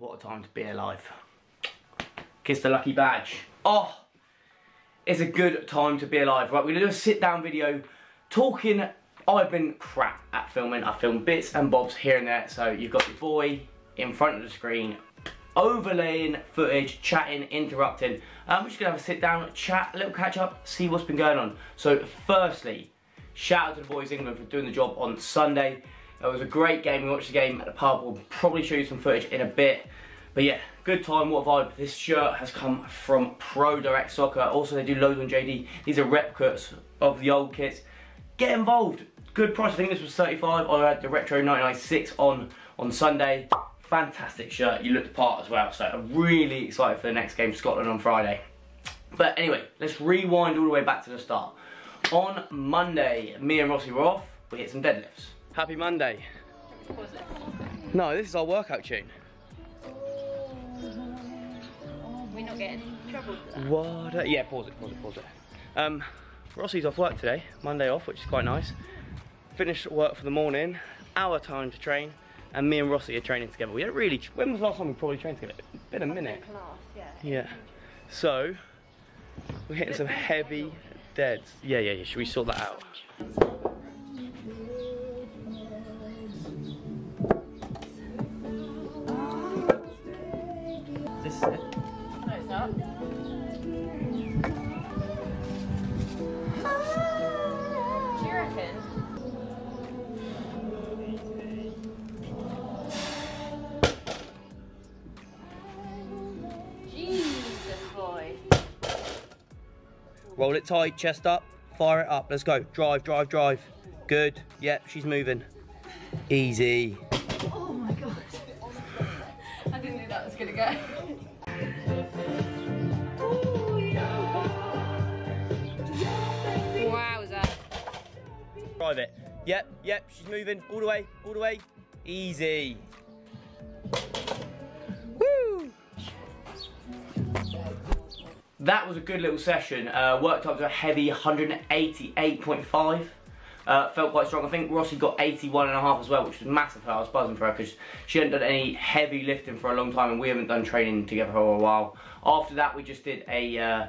what a time to be alive. Kiss the lucky badge. Oh, it's a good time to be alive. Right, we're gonna do a sit down video talking. I've been crap at filming. I filmed bits and bobs here and there. So you've got your boy in front of the screen, overlaying footage, chatting, interrupting. Um, we're just gonna have a sit down, chat, a little catch up, see what's been going on. So firstly, shout out to the boys England for doing the job on Sunday. It was a great game. We watched the game at the pub. We'll probably show you some footage in a bit. But yeah, good time, what a vibe. This shirt has come from Pro Direct Soccer. Also, they do loads on JD. These are replicas of the old kits. Get involved. Good price. I think this was 35. I had the Retro 996 on on Sunday. Fantastic shirt. You look the part as well. So I'm really excited for the next game, Scotland on Friday. But anyway, let's rewind all the way back to the start. On Monday, me and Rossy were off. We hit some deadlifts. Happy Monday. No, this is our workout tune. We're not getting in trouble. What? a- yeah, pause it, pause it, pause it. Um, Rossy's off work today, Monday off, which is quite nice. Finished work for the morning, hour time to train, and me and Rossy are training together. We don't really, when was the last time we probably trained together? Been a minute. Class, yeah. Yeah. So, we're hitting some heavy deads. Yeah, yeah, yeah, should we sort that out? Jesus, boy. Roll it tight, chest up, fire it up. Let's go. Drive, drive, drive. Good. Yep, she's moving. Easy. Oh my god. I didn't think that was gonna go. Yep, yep, she's moving. All the way, all the way. Easy. Woo! That was a good little session. Uh, worked up to a heavy 188.5. Uh, felt quite strong. I think Rossy got 81 and a half as well, which was massive for her. I was buzzing for her because she hadn't done any heavy lifting for a long time and we haven't done training together for a while. After that, we just did a uh,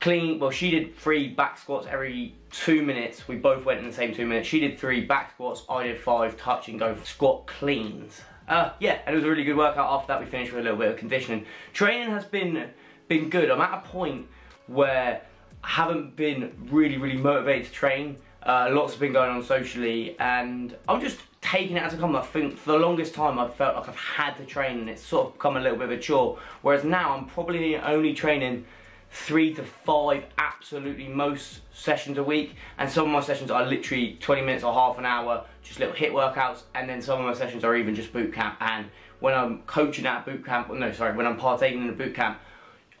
clean, well, she did three back squats every two minutes. We both went in the same two minutes. She did three back squats, I did five touch and go squat cleans. Uh, yeah, and it was a really good workout. After that, we finished with a little bit of conditioning. Training has been been good. I'm at a point where I haven't been really, really motivated to train. Uh, lots have been going on socially, and I'm just taking it as it comes. I think for the longest time, I've felt like I've had to train, and it's sort of become a little bit of a chore. Whereas now, I'm probably only training three to five absolutely most sessions a week. And some of my sessions are literally 20 minutes or half an hour just little hit workouts. And then some of my sessions are even just boot camp. And when I'm coaching at boot camp no sorry when I'm partaking in a boot camp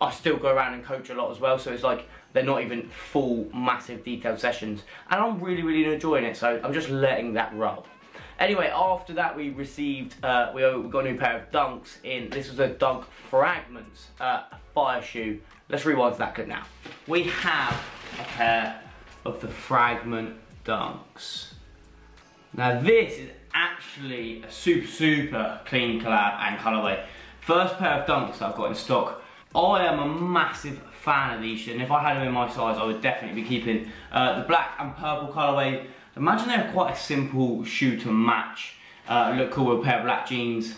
I still go around and coach a lot as well. So it's like they're not even full massive detailed sessions. And I'm really really enjoying it. So I'm just letting that roll Anyway, after that we received, uh, we got a new pair of dunks in, this was a dunk fragments uh, fire shoe. Let's rewind to that clip now. We have a pair of the fragment dunks. Now this is actually a super, super clean collab and colorway. First pair of dunks I've got in stock. I am a massive fan of these, and if I had them in my size, I would definitely be keeping uh, the black and purple colorway. Imagine they're quite a simple shoe to match. Uh, look cool with a pair of black jeans.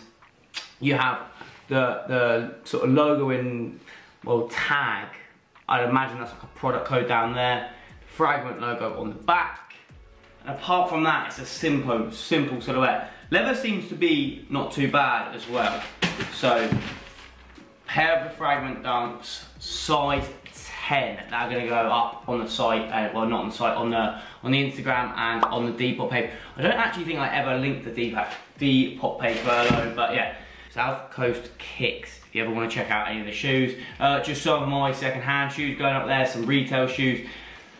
You have the the sort of logo in, well, tag. I'd imagine that's like a product code down there. Fragment logo on the back. And apart from that, it's a simple, simple silhouette. Leather seems to be not too bad as well. So, pair of the fragment dunks, size 10. That are going to go up on the site, uh, well not on the site, on the on the Instagram and on the Depop page. I don't actually think I ever linked the Depop, Depop page below, but yeah. South Coast Kicks, if you ever want to check out any of the shoes. Uh, just some of my second-hand shoes going up there, some retail shoes.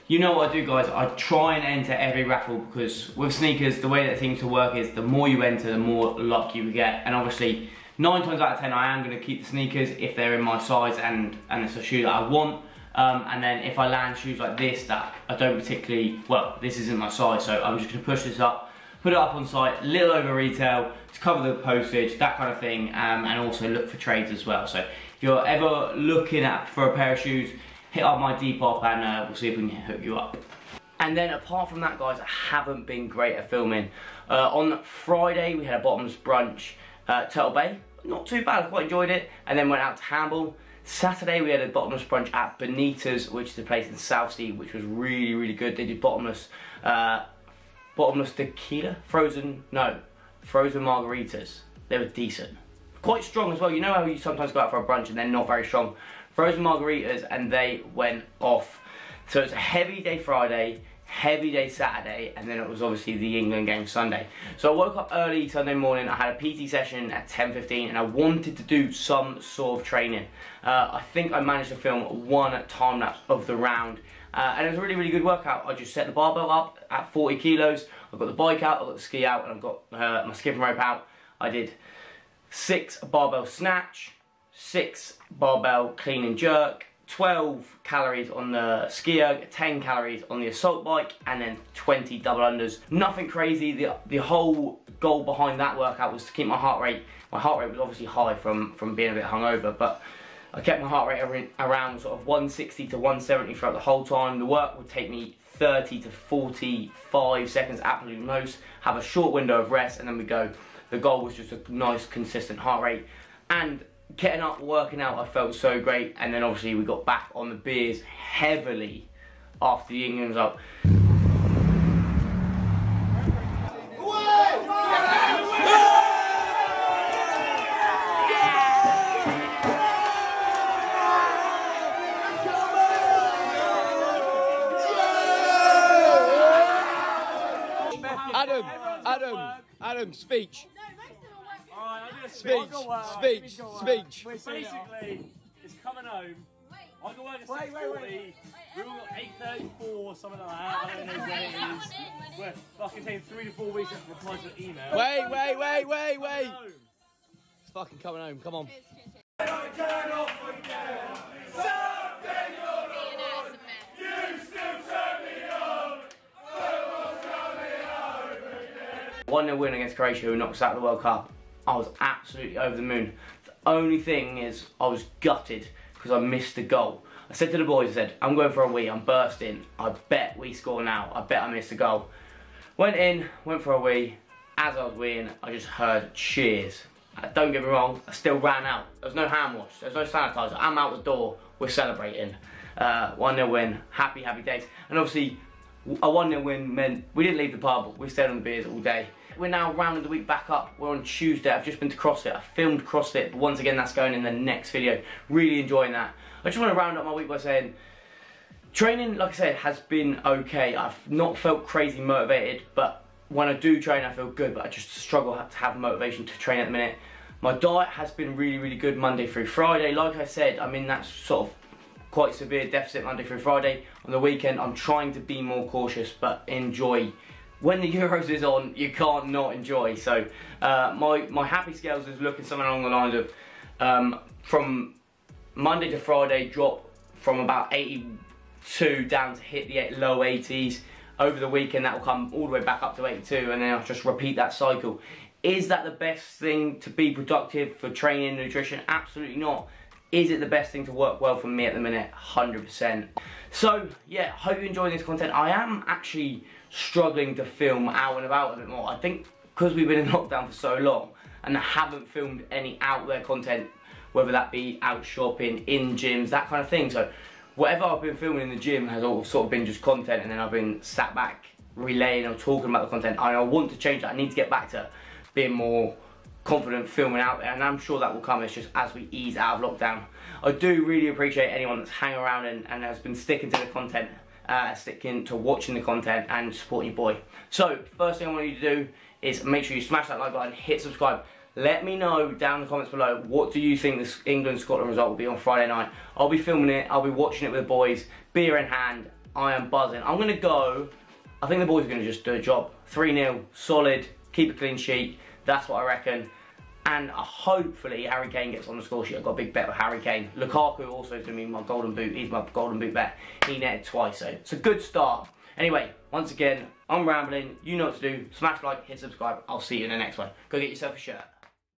You know what I do guys, I try and enter every raffle because with sneakers, the way that seems to work is the more you enter, the more luck you get. And obviously, nine times out of 10, I am gonna keep the sneakers if they're in my size and, and it's a shoe that I want. Um, and then if I land shoes like this that I don't particularly, well, this isn't my size, so I'm just gonna push this up put it up on site, a little over retail to cover the postage, that kind of thing, um, and also look for trades as well. So if you're ever looking at for a pair of shoes, hit up my Depop and uh, we'll see if we can hook you up. And then apart from that, guys, I haven't been great at filming. Uh, on Friday, we had a bottoms brunch at Turtle Bay. Not too bad, I quite enjoyed it. And then went out to Hamble. Saturday, we had a bottomless brunch at Benita's, which is a place in Southsea, which was really, really good. They did bottomless, uh, bottomless tequila, frozen, no, frozen margaritas. They were decent. Quite strong as well. You know how you sometimes go out for a brunch and they're not very strong. Frozen margaritas, and they went off. So it's a heavy day Friday, heavy day Saturday, and then it was obviously the England game Sunday. So I woke up early Sunday morning, I had a PT session at 10.15, and I wanted to do some sort of training. Uh, I think I managed to film one time lapse of the round, uh, and it was a really, really good workout. I just set the barbell up at 40 kilos, I've got the bike out, I've got the ski out, and I've got uh, my skipping rope out. I did six barbell snatch, six barbell clean and jerk, 12 calories on the skier, 10 calories on the assault bike, and then 20 double unders. Nothing crazy. The, the whole goal behind that workout was to keep my heart rate. My heart rate was obviously high from, from being a bit hungover, but I kept my heart rate around sort of 160 to 170 throughout the whole time. The work would take me 30 to 45 seconds absolute most, have a short window of rest, and then we go. The goal was just a nice, consistent heart rate. And getting up, working out, I felt so great. And then obviously we got back on the beers heavily after the England up. Adam, Adam, Adam, speech. Speech, speech, speech. Basically, it's coming home. I got work at Wait, wait, 6:40. wait. We all got 8.34, something like that. I don't know when it is. We're fucking taking three to four weeks to reply to the email. Wait, wait, wait, wait, wait. It's fucking coming home, come on. One 0 win against Croatia, who knocks out the World Cup. I was absolutely over the moon. The only thing is, I was gutted because I missed the goal. I said to the boys, I said, I'm going for a wee, I'm bursting. I bet we score now. I bet I missed the goal. Went in, went for a wee. As I was weeing, I just heard cheers. Uh, don't get me wrong, I still ran out. There was no hand wash, there was no sanitizer. I'm out the door, we're celebrating. Uh, 1 0 win, happy, happy days. And obviously, a 1 0 win meant we didn't leave the pub, we stayed on the beers all day. We're now rounding the week back up. We're on Tuesday. I've just been to CrossFit. I filmed CrossFit, but once again, that's going in the next video. Really enjoying that. I just want to round up my week by saying training, like I said, has been okay. I've not felt crazy motivated, but when I do train, I feel good, but I just struggle to have motivation to train at the minute. My diet has been really, really good Monday through Friday. Like I said, I'm in that sort of quite severe deficit Monday through Friday. On the weekend, I'm trying to be more cautious, but enjoy. When the Euros is on, you can't not enjoy. So uh, my, my happy scales is looking something along the lines of um, from Monday to Friday, drop from about 82 down to hit the low 80s. Over the weekend, that will come all the way back up to 82, and then I'll just repeat that cycle. Is that the best thing to be productive for training and nutrition? Absolutely not. Is it the best thing to work well for me at the minute? 100%. So, yeah, hope you enjoy this content. I am actually struggling to film out and about a bit more. I think because we've been in lockdown for so long and I haven't filmed any out there content, whether that be out shopping, in gyms, that kind of thing. So, whatever I've been filming in the gym has all sort of been just content and then I've been sat back relaying or talking about the content. I want to change that. I need to get back to being more confident filming out there and I'm sure that will come it's just as we ease out of lockdown. I do really appreciate anyone that's hanging around and, and has been sticking to the content, uh, sticking to watching the content and supporting your boy. So first thing I want you to do is make sure you smash that like button, hit subscribe. Let me know down in the comments below what do you think this England-Scotland result will be on Friday night. I'll be filming it, I'll be watching it with the boys, beer in hand, I am buzzing. I'm going to go, I think the boys are going to just do a job. 3-0, solid, keep a clean sheet. That's what I reckon. And hopefully Harry Kane gets on the score sheet. I've got a big bet with Harry Kane. Lukaku also is going to be my golden boot. He's my golden boot bet. He netted twice, so it's a good start. Anyway, once again, I'm rambling. You know what to do. Smash like, hit subscribe. I'll see you in the next one. Go get yourself a shirt.